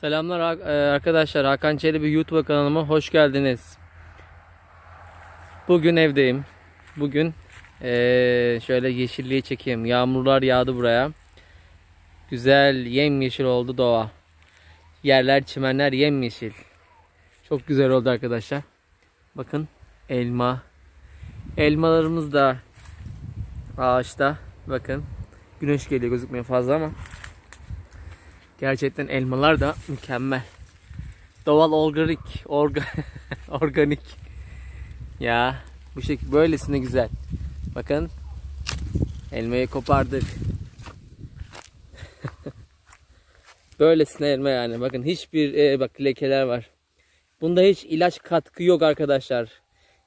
Selamlar ar- e, arkadaşlar. Hakan Çelebi YouTube kanalıma hoş geldiniz. Bugün evdeyim. Bugün e, şöyle yeşilliği çekeyim. Yağmurlar yağdı buraya. Güzel yemyeşil oldu doğa. Yerler, çimenler yemyeşil. Çok güzel oldu arkadaşlar. Bakın elma. Elmalarımız da ağaçta. Bakın. Güneş geliyor gözükmüyor fazla ama Gerçekten elmalar da mükemmel. Doğal organik, orga, organik. Ya bu şekilde böylesine güzel. Bakın elmayı kopardık. böylesine elma yani. Bakın hiçbir e, bak lekeler var. Bunda hiç ilaç katkı yok arkadaşlar.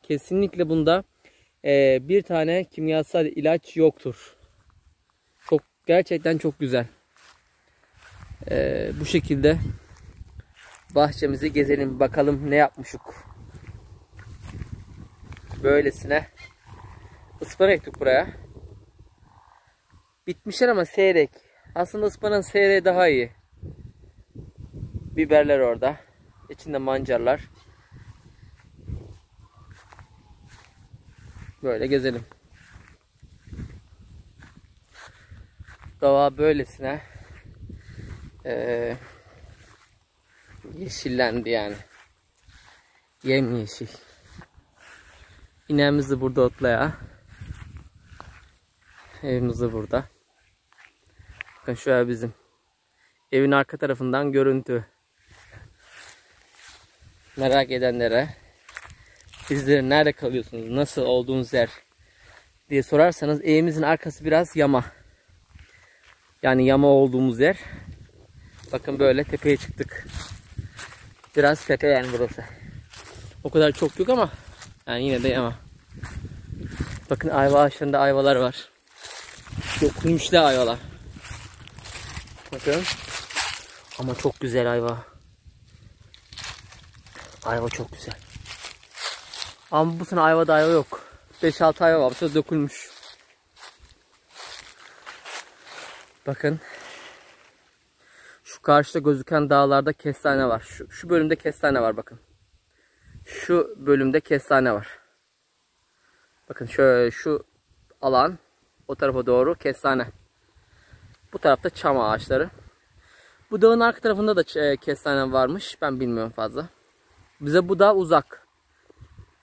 Kesinlikle bunda e, bir tane kimyasal ilaç yoktur. Çok gerçekten çok güzel. Ee, bu şekilde bahçemizi gezelim bakalım ne yapmışık. Böylesine ıspanak ektik buraya. Bitmişler ama seyrek. Aslında ıspanağın seyreği daha iyi. Biberler orada. İçinde mancarlar. Böyle gezelim. Doğa böylesine ee, yeşillendi yani. Yemyeşil. İneğimiz de burada otlaya. Evimiz de burada. Bakın ev bizim. Evin arka tarafından görüntü. Merak edenlere sizler nerede kalıyorsunuz, nasıl olduğunuz yer diye sorarsanız evimizin arkası biraz yama. Yani yama olduğumuz yer. Bakın böyle tepeye çıktık. Biraz tepe yani burası. O kadar çok yok ama yani yine de ama. Bakın ayva ağaçlarında ayvalar var. Dokunmuşlu ayvalar. Bakın. Ama çok güzel ayva. Ayva çok güzel. Ama bu sene ayvada ayva yok. 5-6 ayva var. Bu dökülmüş. Bakın. Karşıda gözüken dağlarda kestane var. Şu, şu bölümde kestane var bakın. Şu bölümde kestane var. Bakın şöyle şu alan o tarafa doğru kestane. Bu tarafta çam ağaçları. Bu dağın arka tarafında da e, kestane varmış. Ben bilmiyorum fazla. Bize bu dağ uzak.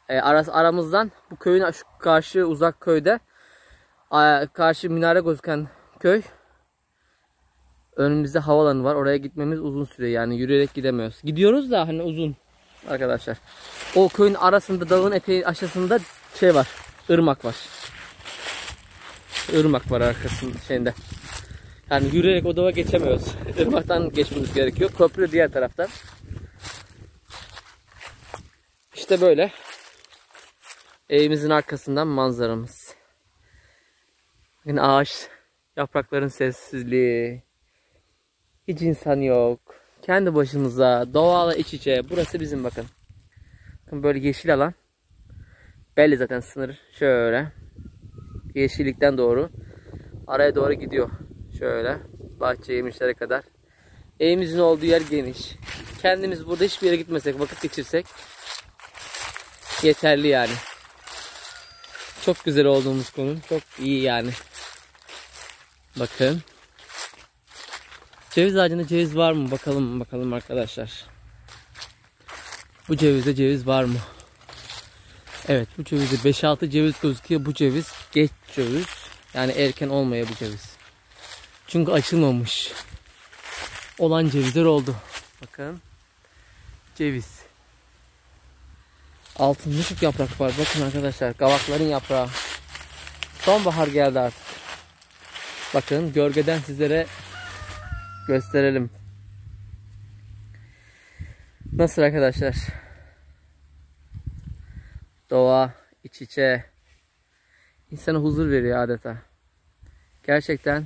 E, aramızdan bu köyün şu karşı uzak köyde karşı minare gözüken köy Önümüzde havalanı var. Oraya gitmemiz uzun süre yani yürüyerek gidemiyoruz. Gidiyoruz da hani uzun arkadaşlar. O köyün arasında dağın eteği aşağısında şey var. ırmak var. Irmak var arkasında şeyinde. Yani yürüyerek o dağa geçemiyoruz. Irmaktan geçmemiz gerekiyor. Köprü diğer taraftan. İşte böyle. Evimizin arkasından manzaramız. Yine ağaç, yaprakların sessizliği. Hiç insan yok. Kendi başımıza, doğayla iç içe. Burası bizim bakın. Bakın böyle yeşil alan. Belli zaten sınır. Şöyle. Yeşillikten doğru. Araya doğru gidiyor. Şöyle. Bahçe yemişlere kadar. Evimizin olduğu yer geniş. Kendimiz burada hiçbir yere gitmesek, vakit geçirsek yeterli yani. Çok güzel olduğumuz konu. Çok iyi yani. Bakın. Ceviz ağacında ceviz var mı? Bakalım bakalım arkadaşlar. Bu cevizde ceviz var mı? Evet bu cevizde 5-6 ceviz gözüküyor. Bu ceviz geç ceviz. Yani erken olmaya bu ceviz. Çünkü açılmamış. Olan cevizler oldu. Bakın. Ceviz. Altında çok yaprak var. Bakın arkadaşlar. Kavakların yaprağı. Sonbahar geldi artık. Bakın gölgeden sizlere gösterelim. Nasıl arkadaşlar? Doğa, iç içe. insana huzur veriyor adeta. Gerçekten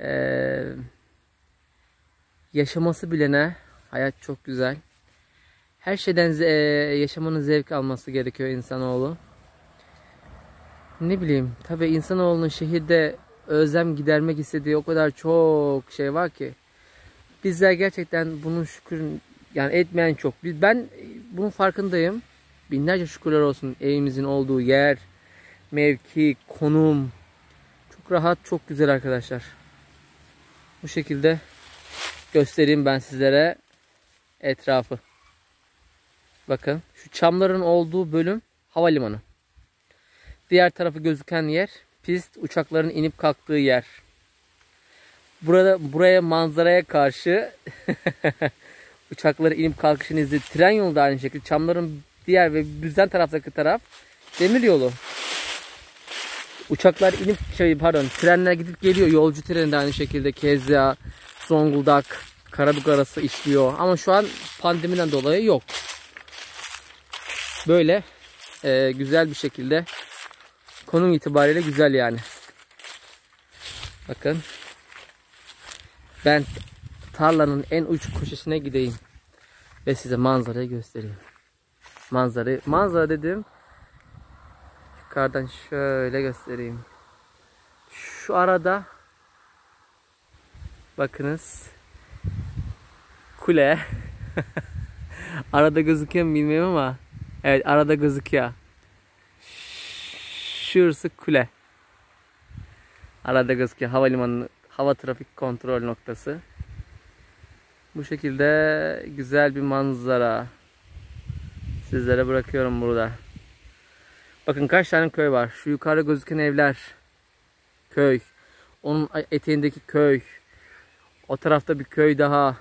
ee, yaşaması bilene hayat çok güzel. Her şeyden e, yaşamanın zevk alması gerekiyor insanoğlu. Ne bileyim tabi insanoğlunun şehirde özlem gidermek istediği o kadar çok şey var ki. Bizler gerçekten bunun şükür yani etmeyen çok. Ben bunun farkındayım. Binlerce şükürler olsun evimizin olduğu yer, mevki, konum. Çok rahat, çok güzel arkadaşlar. Bu şekilde göstereyim ben sizlere etrafı. Bakın şu çamların olduğu bölüm havalimanı. Diğer tarafı gözüken yer pist uçakların inip kalktığı yer. Burada buraya manzaraya karşı uçakları inip kalkışını izledi. Tren yolu da aynı şekilde. Çamların diğer ve bizden taraftaki taraf demir yolu. Uçaklar inip şey pardon trenler gidip geliyor. Yolcu treni de aynı şekilde Keza, Zonguldak, Karabük arası işliyor. Ama şu an pandemiden dolayı yok. Böyle e, güzel bir şekilde konum itibariyle güzel yani. Bakın. Ben tarlanın en uç köşesine gideyim ve size manzarayı göstereyim. Manzarayı, manzara dedim. Yukarıdan şöyle göstereyim. Şu arada bakınız kule arada gözüküyor mu bilmiyorum ama evet arada gözüküyor. Şurası kule. Arada gözüküyor havalimanı hava trafik kontrol noktası. Bu şekilde güzel bir manzara. Sizlere bırakıyorum burada. Bakın kaç tane köy var. Şu yukarıda gözüken evler. Köy. Onun eteğindeki köy. O tarafta bir köy daha.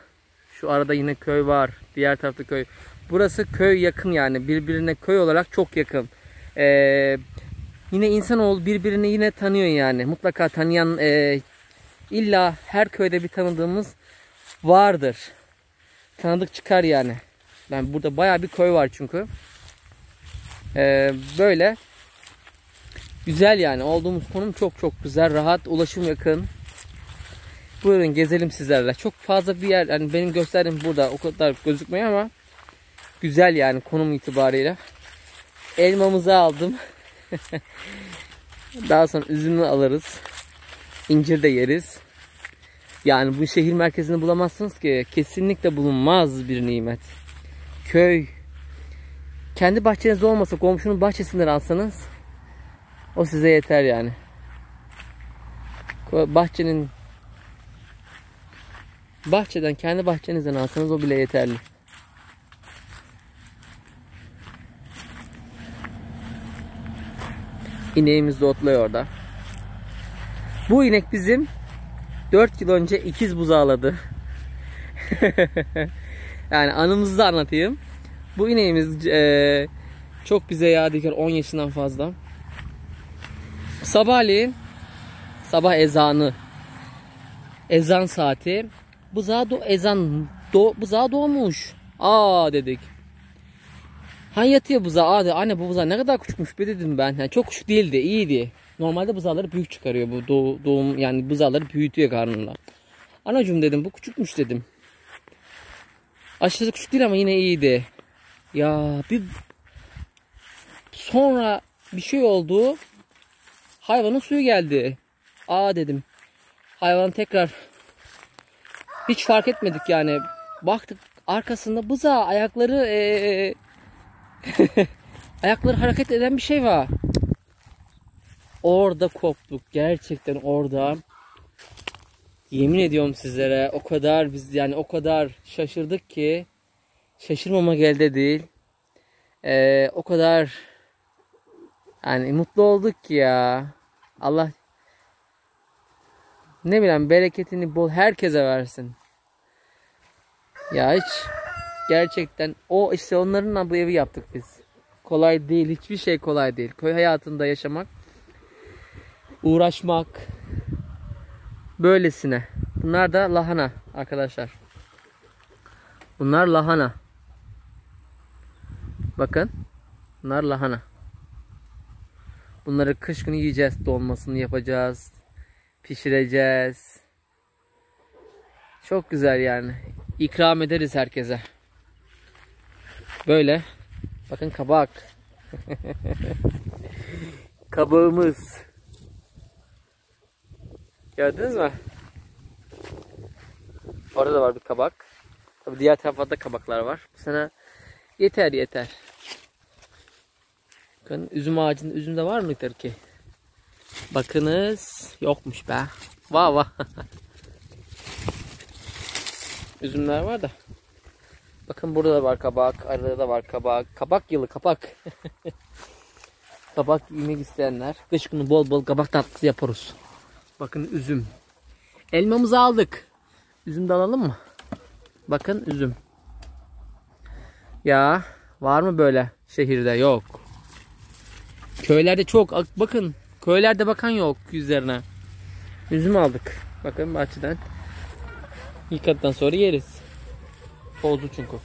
Şu arada yine köy var. Diğer tarafta köy. Burası köy yakın yani. Birbirine köy olarak çok yakın. Ee, yine insanoğlu birbirini yine tanıyor yani. Mutlaka tanıyan e, illa her köyde bir tanıdığımız vardır. Tanıdık çıkar yani. Ben burada bayağı bir köy var çünkü. Ee, böyle güzel yani olduğumuz konum çok çok güzel rahat ulaşım yakın buyurun gezelim sizlerle çok fazla bir yer yani benim gösterdiğim burada o kadar gözükmüyor ama güzel yani konum itibariyle elmamızı aldım daha sonra üzümü alırız. İncir de yeriz. Yani bu şehir merkezinde bulamazsınız ki. Kesinlikle bulunmaz bir nimet. Köy. Kendi bahçeniz olmasa komşunun bahçesinden alsanız o size yeter yani. Bahçenin bahçeden kendi bahçenizden alsanız o bile yeterli. İneğimiz de otluyor orada. Bu inek bizim 4 yıl önce ikiz buzağladı. yani anımızı da anlatayım. Bu ineğimiz e, çok bize yadigar 10 yaşından fazla. Sabahleyin sabah ezanı ezan saati buzağı do ezan do buzağı doğmuş. Aa dedik. Hani yatıyor buzağı. Aa dedi, anne bu buzağı ne kadar küçükmüş be dedim ben. Yani çok küçük değildi, iyiydi. Normalde buzağları büyük çıkarıyor bu doğ, doğum yani buzağları büyütüyor karnında. Anacığım dedim bu küçükmüş dedim. Aşırı küçük değil ama yine iyiydi. Ya bir sonra bir şey oldu. Hayvanın suyu geldi. Aa dedim. Hayvan tekrar hiç fark etmedik yani. Baktık arkasında buza ayakları ee, ayakları hareket eden bir şey var. Orada koptuk. Gerçekten orada. Yemin ediyorum sizlere o kadar biz yani o kadar şaşırdık ki şaşırmamak elde değil. Ee, o kadar yani mutlu olduk ki ya. Allah ne bileyim bereketini bol herkese versin. Ya hiç gerçekten o işte onlarınla bu evi yaptık biz. Kolay değil. Hiçbir şey kolay değil. Köy hayatında yaşamak, uğraşmak böylesine. Bunlar da lahana arkadaşlar. Bunlar lahana. Bakın. Bunlar lahana. Bunları kış günü yiyeceğiz. Dolmasını yapacağız. Pişireceğiz. Çok güzel yani. İkram ederiz herkese. Böyle. Bakın kabak. Kabağımız. Gördünüz mü? Orada da var bir kabak. Tabii diğer tarafta kabaklar var. Bu sene yeter yeter. Bakın üzüm ağacında üzüm de var mıdır ki? Bakınız yokmuş be. Vah vah. Üzümler var da. Bakın burada da var kabak. Arada da var kabak. Kabak yılı kabak. kabak yemek isteyenler. Kış günü bol bol kabak tatlısı yaparız. Bakın üzüm. Elmamızı aldık. Üzüm de alalım mı? Bakın üzüm. Ya var mı böyle şehirde? Yok. Köylerde çok. Ak- Bakın köylerde bakan yok yüzlerine. Üzüm aldık. Bakın bahçeden. Yıkadıktan sonra yeriz. Bozdu çünkü.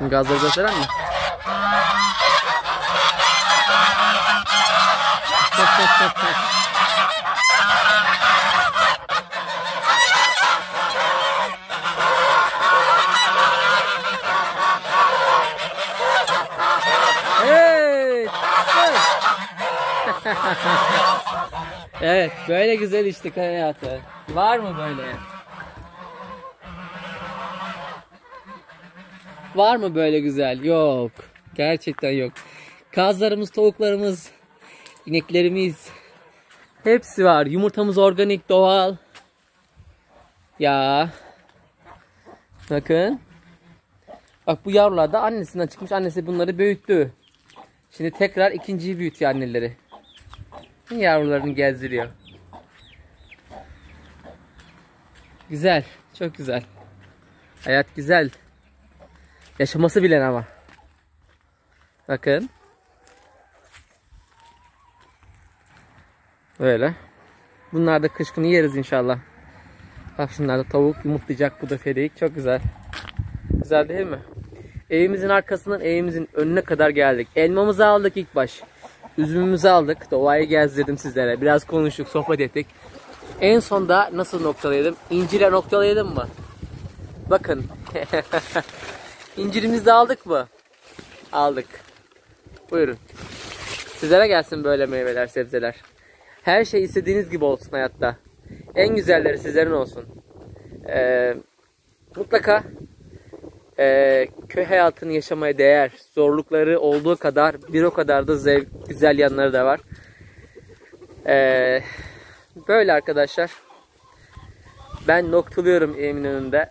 Gazları gösteren mi? Evet. Evet, böyle güzel köy hayatı. Var mı böyle? Var mı böyle güzel? Yok. Gerçekten yok. Kazlarımız, tavuklarımız, ineklerimiz hepsi var. Yumurtamız organik, doğal. Ya. Bakın. Bak bu yavrular da annesinden çıkmış. Annesi bunları büyüttü. Şimdi tekrar ikinciyi büyütüyor anneleri. Yavrularını gezdiriyor. Güzel. Çok güzel. Hayat güzel. Yaşaması bilen ama. Bakın. Böyle. Bunlar da kışkını yeriz inşallah. Bak şunlar da tavuk yumurtlayacak. Bu da ferik. Çok güzel. Güzel değil mi? Evimizin arkasından evimizin önüne kadar geldik. Elmamızı aldık ilk baş. Üzümümüzü aldık. Doğayı gezdirdim sizlere. Biraz konuştuk, sohbet ettik. En sonda nasıl noktalayalım? İncir'e noktalayalım mı? Bakın. İncirimizi de aldık mı? Aldık. Buyurun. Sizlere gelsin böyle meyveler, sebzeler. Her şey istediğiniz gibi olsun hayatta. En güzelleri sizlerin olsun. Ee, mutlaka ee, köy hayatını yaşamaya değer. Zorlukları olduğu kadar bir o kadar da zevk, güzel yanları da var. Ee, böyle arkadaşlar. Ben noktalıyorum evimin önünde.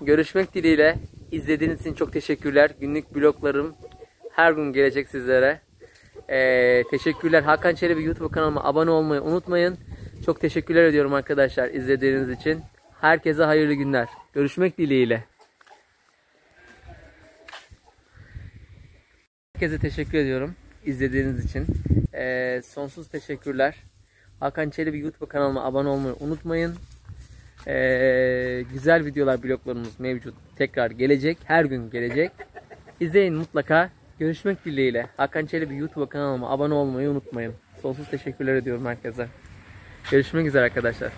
Görüşmek dileğiyle. İzlediğiniz için çok teşekkürler. Günlük bloglarım her gün gelecek sizlere. Ee, teşekkürler. Hakan Çelebi YouTube kanalıma abone olmayı unutmayın. Çok teşekkürler ediyorum arkadaşlar izlediğiniz için. Herkese hayırlı günler. Görüşmek dileğiyle. Herkese teşekkür ediyorum izlediğiniz için. Ee, sonsuz teşekkürler. Hakan Çelebi YouTube kanalıma abone olmayı unutmayın. Ee, güzel videolar, bloglarımız mevcut. Tekrar gelecek. Her gün gelecek. İzleyin mutlaka. Görüşmek dileğiyle. Hakan Çelebi YouTube kanalıma abone olmayı unutmayın. Sonsuz teşekkürler ediyorum herkese. Görüşmek üzere arkadaşlar.